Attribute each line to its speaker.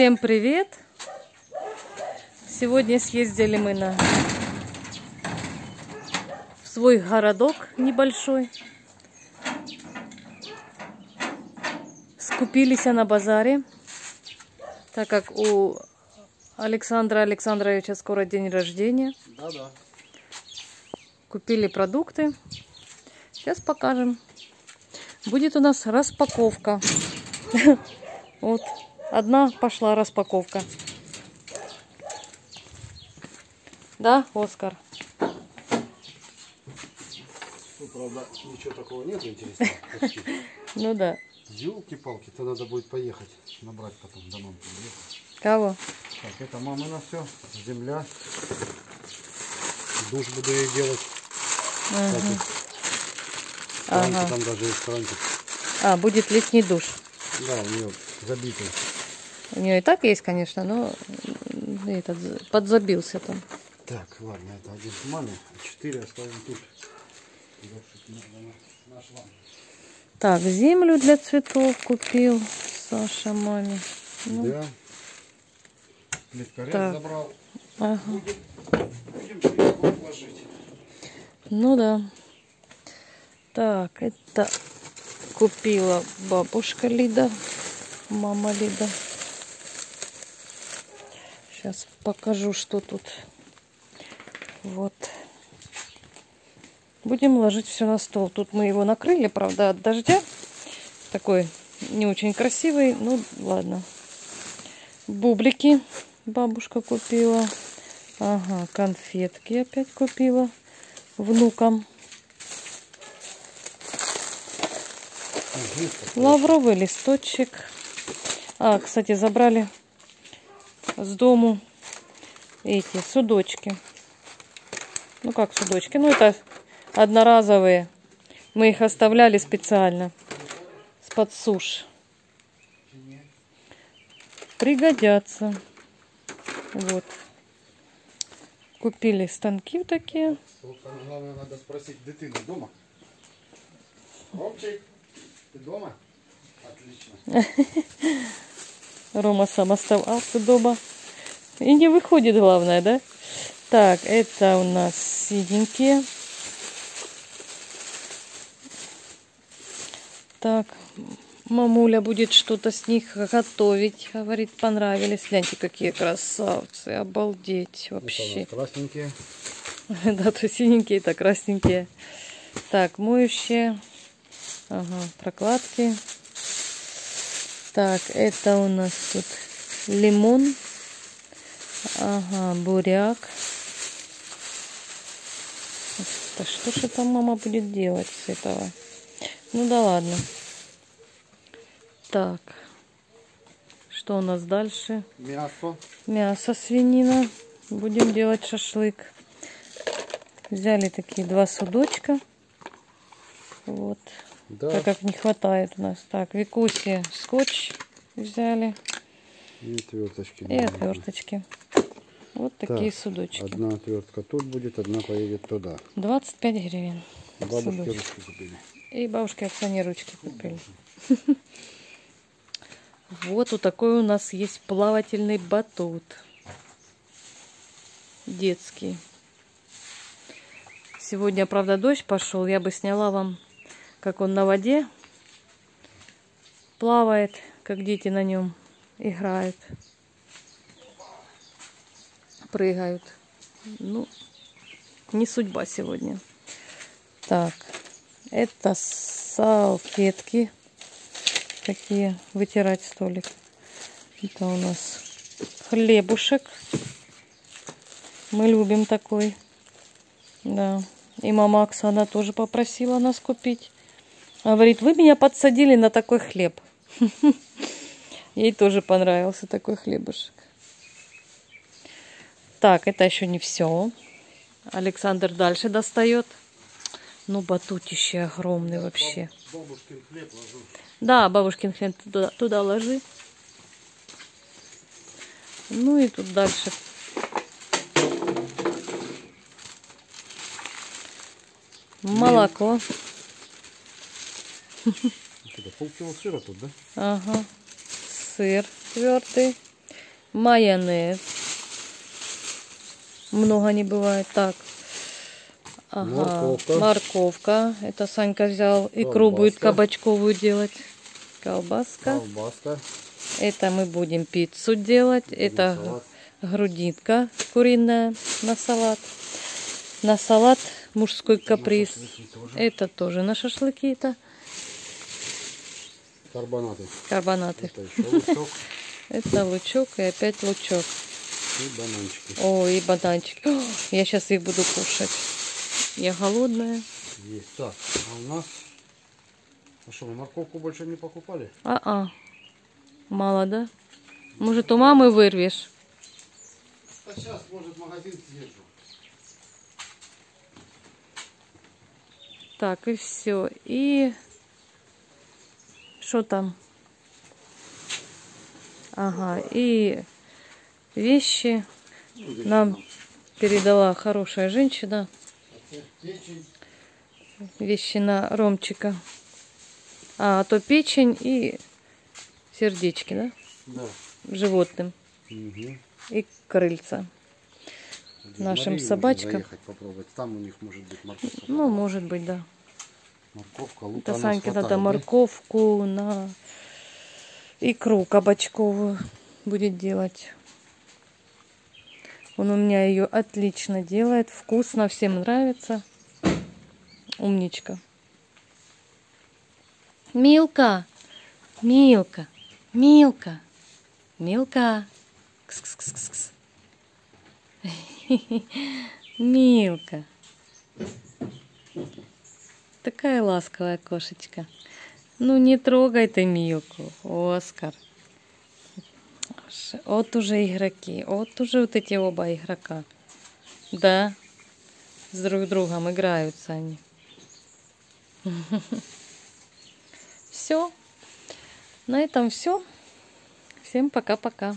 Speaker 1: Всем привет! Сегодня съездили мы на в свой городок небольшой. Скупились на базаре, так как у Александра Александровича скоро день рождения.
Speaker 2: Да-да.
Speaker 1: Купили продукты. Сейчас покажем. Будет у нас распаковка. Вот. Одна пошла распаковка. Да, Оскар?
Speaker 2: Ну, правда, ничего такого нет интересного.
Speaker 1: Ну да.
Speaker 2: Елки-палки, то надо будет поехать, набрать потом домой.
Speaker 1: Кого?
Speaker 2: Так, это мамина все, земля. Душ буду ей делать.
Speaker 1: Ага.
Speaker 2: Там даже ресторанчик.
Speaker 1: А, будет летний душ.
Speaker 2: Да, у нее забитый.
Speaker 1: У нее и так есть, конечно, но этот подзабился там.
Speaker 2: Так, ладно, это один маме, а четыре оставим тут.
Speaker 1: Так, землю для цветов купил Саша маме. Ну,
Speaker 2: Да. Плиткаря
Speaker 1: Так.
Speaker 2: забрал.
Speaker 1: ага.
Speaker 2: Будем, будем.
Speaker 1: Ну да. Так, это купила бабушка Лида, мама Лида. Сейчас покажу, что тут. Вот. Будем ложить все на стол. Тут мы его накрыли, правда, от дождя. Такой не очень красивый. Ну, ладно. Бублики бабушка купила. Ага, конфетки опять купила внукам. Лавровый листочек. А, кстати, забрали с дому эти судочки. Ну как судочки? Ну это одноразовые. Мы их оставляли специально с-под суш. Пригодятся. Вот. Купили станки такие.
Speaker 2: Главное надо спросить, дитина дома? Ромчик, ты дома? Отлично.
Speaker 1: Рома сам оставался дома. И не выходит, главное, да? Так, это у нас синенькие. Так, мамуля будет что-то с них готовить. Говорит, понравились. Гляньте, какие красавцы. Обалдеть
Speaker 2: Это
Speaker 1: вообще.
Speaker 2: нас красненькие.
Speaker 1: Да, то синенькие, то красненькие. Так, моющие. Ага, прокладки. Так, это у нас тут лимон. Ага, буряк. Да что же там мама будет делать с этого? Ну да ладно. Так. Что у нас дальше?
Speaker 2: Мясо.
Speaker 1: Мясо, свинина. Будем делать шашлык. Взяли такие два судочка. Вот.
Speaker 2: Да.
Speaker 1: Так как не хватает у нас. Так, Викуси скотч взяли.
Speaker 2: И отверточки.
Speaker 1: И отверточки. Вот такие
Speaker 2: Так,
Speaker 1: судочки.
Speaker 2: Одна отвертка тут будет, одна поедет туда.
Speaker 1: 25 гривен. Судочек.
Speaker 2: ручки купили.
Speaker 1: И бабушке Оксане ручки купили. Вот вот такой у нас есть плавательный батут. Детский. Сегодня, правда, дождь пошел. Я бы сняла вам, как он на воде плавает, как дети на нем играют. Прыгают. Ну, не судьба сегодня. Так, это салфетки такие, вытирать столик. Это у нас хлебушек. Мы любим такой. Да. И мама Оксана тоже попросила нас купить. Говорит, вы меня подсадили на такой хлеб. Ей тоже понравился такой хлебушек. Так, это еще не все. Александр дальше достает. Ну, батутище огромный вообще.
Speaker 2: Бабушкин хлеб ложу.
Speaker 1: Да, бабушкин хлеб туда, туда ложи. Ну и тут дальше. Молоко.
Speaker 2: Это полкило сыра тут, да?
Speaker 1: Ага. Сыр твердый. майонез. Много не бывает. Так. Ага.
Speaker 2: Морковка.
Speaker 1: Морковка. Это Санька взял. Икру будет
Speaker 2: Колбаска.
Speaker 1: кабачковую делать. Колбаска.
Speaker 2: Колбаска.
Speaker 1: Это мы будем пиццу делать. Это
Speaker 2: салат.
Speaker 1: грудинка куриная на салат. На салат мужской каприз.
Speaker 2: тоже.
Speaker 1: Это тоже на шашлыки. Это
Speaker 2: Карбонаты.
Speaker 1: карбонаты.
Speaker 2: Это еще лучок
Speaker 1: Это лучок и опять лучок.
Speaker 2: И бананчики.
Speaker 1: О, и бананчики. О, я сейчас их буду кушать. Я голодная.
Speaker 2: Есть. Так, а у нас... А что, мы морковку больше не покупали?
Speaker 1: А-а. Мало, да? Может, у мамы вырвешь?
Speaker 2: А сейчас, может, в магазин съезжу.
Speaker 1: Так, и все. И что там? Ага, и вещи
Speaker 2: здесь
Speaker 1: нам передала хорошая женщина. Вещи на Ромчика. А, то печень и сердечки, да?
Speaker 2: Да.
Speaker 1: Животным.
Speaker 2: Угу.
Speaker 1: И крыльца. Нашим собачкам.
Speaker 2: Заехать, попробовать. Там у них может быть морковка.
Speaker 1: Ну, может быть, да.
Speaker 2: Морковка, лук.
Speaker 1: Это Саньке надо
Speaker 2: да?
Speaker 1: морковку на икру кабачковую будет делать. Он у меня ее отлично делает, вкусно, всем нравится. Умничка. Милка, Милка, Милка, Милка. Кс-кс-кс-кс. Милка. Такая ласковая кошечка. Ну не трогай ты Милку, Оскар. Вот уже игроки, вот уже вот эти оба игрока. Да, с друг другом играются они. Все. На этом все. Всем пока-пока.